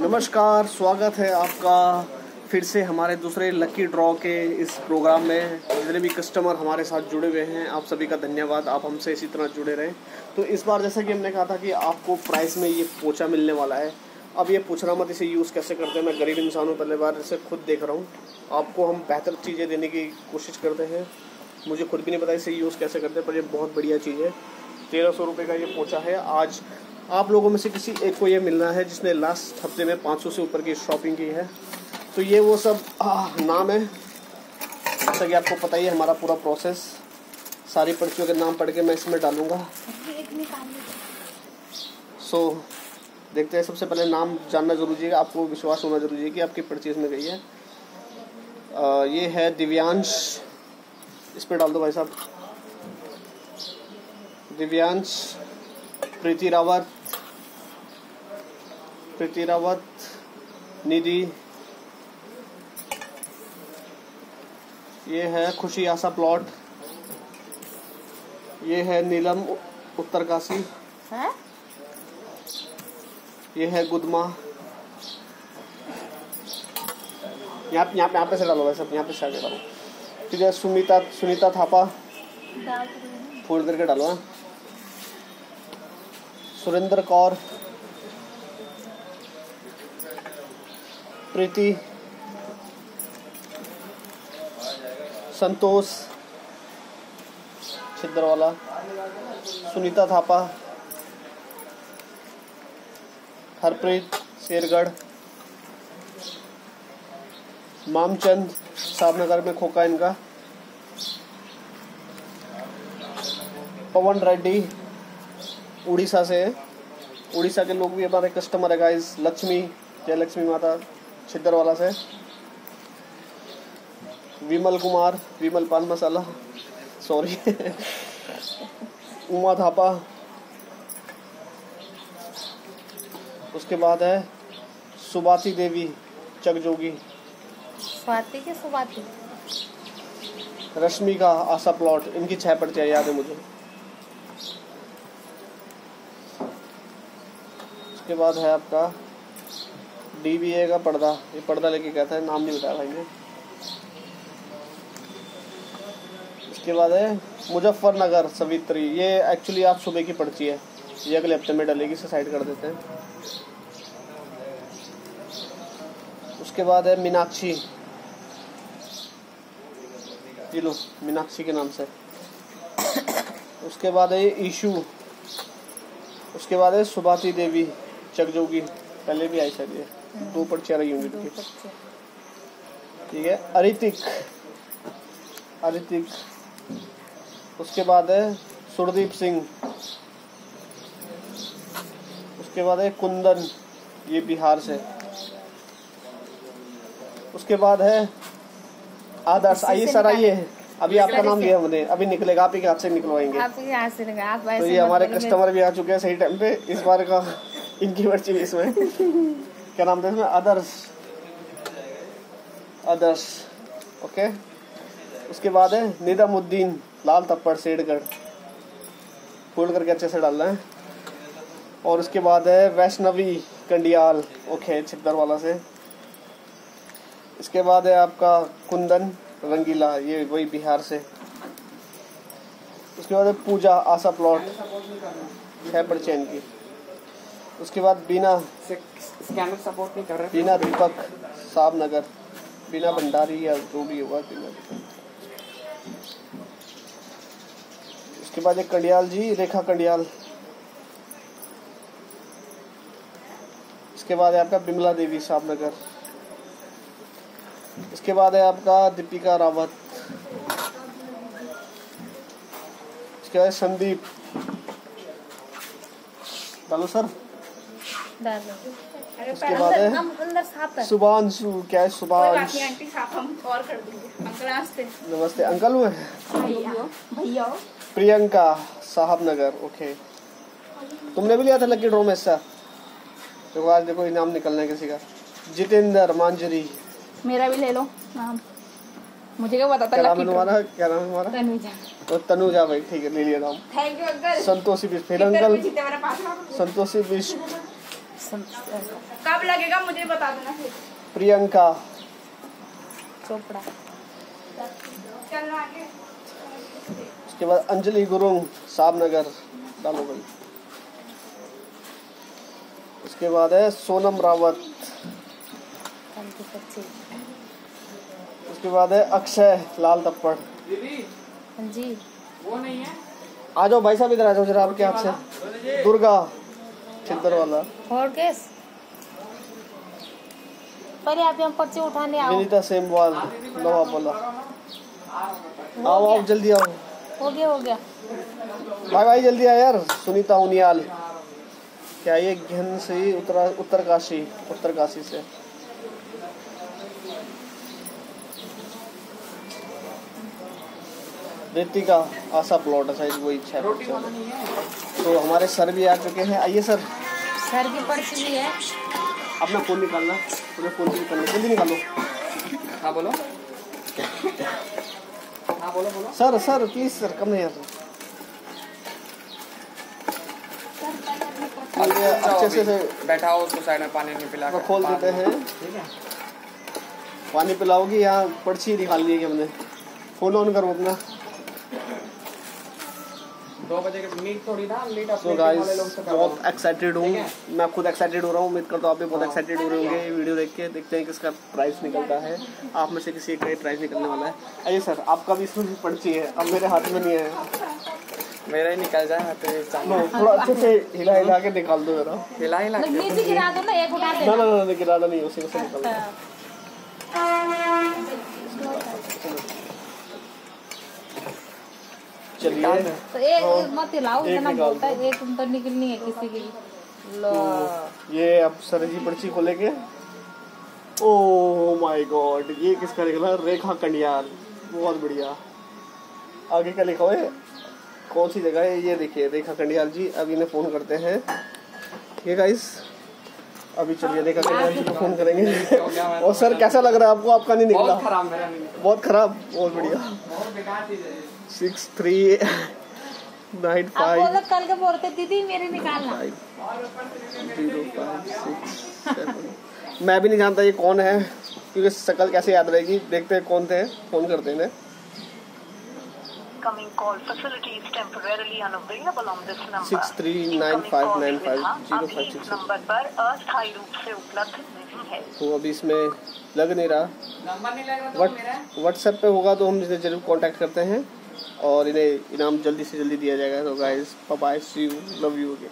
नमस्कार, स्वागत है आपका फिर से हमारे दूसरे लकी ड्रॉ के इस प्रोग्राम में, जितने भी कस्टमर हमारे साथ जुड़े हुए हैं, आप सभी का धन्यवाद, आप हमसे इसी तरह जुड़े रहें। तो इस बार जैसा कि हमने कहा था कि आपको प्राइस में ये पोछा मिलने वाला है। अब ये पूछना मत, इसे यूज़ कैसे करते हैं? मैं गरीब इंसान हूँ, पहले बार इसे खुद देख रहा हूँ। आपको हम बेहतर चीज़ें देने की कोशिश करते हैं। मुझे खुद भी नहीं पता इसे यूज़ कैसे करते हैं, पर ये बहुत बढ़िया चीज़ है। तेरह सौ रुपये का ये पोछा है। आज आप लोगों में से किसी एक को ये मिलना है जिसने लास्ट हफ़्ते में 500 से ऊपर की शॉपिंग की है। तो ये वो सब आ, नाम है। जैसा कि आपको पता ही है हमारा पूरा प्रोसेस सारी पर्चियों के नाम पढ़ के मैं इसमें डालूँगा। सो so, देखते हैं सबसे पहले नाम जानना ज़रूरी है आपको विश्वास होना ज़रूरी है कि आपकी पर्ची इसमें गई है। आ, ये है दिव्यांश। इस पर डाल दो भाई साहब। दिव्यांश प्रीति रावत प्रीति रावत निधि। ये है खुशी आशा प्लॉट। ये है नीलम उत्तरकाशी। है? ये है गुदमा। यहाँ यहाँ यहाँ पे से डालो वैसे यहाँ पे से आगे डालो। ठीक है सुनीता सुनीता थापा। फोल्ड करके डालो हाँ। सुरेंद्र कौर, प्रीति, संतोष, छिद्रवाला, सुनीता थापा, हरप्रीत शेरगढ़, मामचंद साहबनगर में खोका इनका, पवन रेड्डी उड़ीसा से है। उड़ीसा के लोग भी हमारे कस्टमर है गाइस लक्ष्मी जय लक्ष्मी माता छिद्रवाला से। विमल कुमार विमल पान मसाला। सॉरी उमा थापा। उसके बाद है सुबाती देवी चकजोगी। स्वाति के सुबाती रश्मि का आशा प्लॉट इनकी छह पर्चियाँ याद है मुझे। उसके बाद है आपका डीबीए का पर्दा। ये पर्दा लेके कहता है नाम नहीं बताया भाई ने। उसके बाद है मुजफ्फरनगर सवित्री। ये एक्चुअली आप सुबह की पर्ची है। ये अगले हफ़्ते में डलेगी, इसे साइड कर देते हैं। उसके बाद है मीनाक्षी। ये लो, मीनाक्षी के नाम से। उसके बाद है ये ईशू। उसके बाद है सुभाती देवी। चकजोगी पहले भी आई शायद ये। दो पर्चियाँ रही होंगी इनकी ठीक है अरितिक। अरितिक। उसके बाद है सुरदीप सिंह। उसके बाद है कुंदन। ये बिहार से। उसके बाद है आदर्श। आइए सर आइए। अभी आपका नाम लिया हमने। अभी निकलेगा आप ही हाथ से निकलवाएँगे। आप यहाँ से लगा आप तो ये हमारे कस्टमर भी आ चुके हैं सही टाइम पे। इस बार का इनकी पर्ची भी इसमें। क्या नाम था इसमें? आदर्श। आदर्श। ओके उसके बाद है, निजामुद्दीन लाल तप्पड़ सेठगढ़ फोल्ड करके अच्छे से डालना है। और उसके बाद है, वैष्णवी कंडियाल। ओके छिद्दर वाला से। इसके बाद है आपका कुंदन रंगीला, ये वही बिहार से। उसके बाद है पूजा आशा प्लॉट, है पर्चेन की उसके बाद बीना स्कैनर सपोर्ट नहीं कर रहे बीना दीपक साहब नगर बीना भंडारी या जो भी होगा बीना उसके बाद एक कंडियाल जी रेखा कंडियाल। इसके बाद है आपका बिमला देवी साहब नगर इसके बाद है आपका दीपिका रावत। इसके बाद संदीप। डालो सर। उसके बाद है? सुभांशु क्या है? सुभांश आंटी साहब हम और कर देंगे। नमस्ते। नमस्ते। अंकल हुए भैया। भैया। प्रियंका साहब नगर ओके तुमने भी लिया था लकी ड्रॉ में इसका देखो आज देखो इनाम निकलना है किसी का। जितेंद्र मांजरी। मेरा भी ले लो। नाम। मुझे क्या पता था क्या नाम है लकी तुम्हारा क्या नाम है तुम्हारा तनुजा। और तनुजा भाई ठीक है ले लिया नाम thank you uncle Santoshi Bisht फिर अंकल संतोषी बिस्ट कब लगेगा मुझे बता देना फिर। प्रियंका। चोपड़ा। उसके बाद अंजलि गुरुंग साबनगर डालो भाई उसके बाद है सोनम रावत। उसके बाद है अक्षय लाल तप्पड़ हाँ जी। वो नहीं है। आ जाओ भाई साहब इधर आ जाओ जरा आपके हाथ से। दुर्गा। छिंदर वाला और गेस? पहले आप यहाँ पर्चे उठाने आओ। विनीता सेमवाल नवा बोला आओ आओ जल्दी आओ। हो गया हो गया। भाई भाई जल्दी आ यार सुनीता उनियाल। क्या ये घन से उत्तरा उत्तरकाशी उत्तरकाशी से। रितिका आशा प्लॉट है शायद वही इच्छा रोटी है। बनानी है? तो हमारे सर भी आ चुके हैं। आइए सर। सर की पर्ची भी है। अपना फ़ोन निकालना। अपने फ़ोन से निकालना। जल्दी निकालो। हाँ बोलो। हाँ बोलो बोलो। सर सर प्लीज़ सर कम नहीं यार अच्छे से से बैठा हो उसको साइड में पानी नहीं पिला खोल देते हैं। ठीक है। पानी पिलाओगी यहाँ पर्ची निकाल ली है हमने। फ़ोन ऑन करो अपना दो बजे के मीट थोड़ी ना सो अपने वाले लोग से बहुत एक्साइटेड हूँ। मैं खुद एक्साइटेड हो रहा हूँ। उम्मीद करता हूँ आप भी बहुत हाँ। एक्साइटेड हो रहे होंगे। वीडियो देख के देखते हैं किसका प्राइस निकलता है। आप में से किसी एक का प्राइस निकलने वाला है। आइए सर आपका भी इसमें पर्ची है। अब मेरे हाथ में नहीं है। मेरा ही निकल जाए नो चाहिए थोड़ा अच्छे से हिला हिला के निकाल दो जरा। हिला हिला के। नीचे गिरा दो ना एक उठा ना देना। ना ना ना, गिराना नहीं उसी में से निकाल दो। चलिए। तो एक मत हिलाओ इतना बोलता है एक तो निकलनी है किसी की। लो। ये अब सर जी पर्ची खोलेंगे ओ माय गॉड ये किसका निकला? रेखा कंडियाल बहुत बढ़िया। आगे क्या लिखा हुआ है? कौन सी जगह है? ये देखिए रेखा कंडियाल जी अब इन्हें फ़ोन करते हैं। ठीक है गाइस अभी चलिए रेखा कंडियाल जी को फ़ोन करेंगे। और सर कैसा लग रहा है आपको? आपका नहीं निकला। बहुत खराब बहुत खराब बहुत बढ़िया। है। सिक्स थ्री नाइन आप फाइव बोलो कल के बोलते दीदी मेरे निकालना ज़ीरो फाइव सिक्स मैं भी नहीं जानता ये कौन है क्योंकि शक्ल कैसे याद रहेगी देखते हैं कौन थे फ़ोन करते हैं इन्हें। Incoming call facility is temporarily unavailable on this number. Six three nine five nine five zero five six six। Number पर अस्थायी रूप से उपलब्ध नहीं है तो अभी इसमें लग नहीं रहा नंबर नहीं लग रहा तो मेरा व्हाट्सएप पे होगा तो हम इसे ज़रूर कांटेक्ट करते हैं और इन्हें इनाम जल्दी से जल्दी दिया जाएगा। तो guys bye see you love you again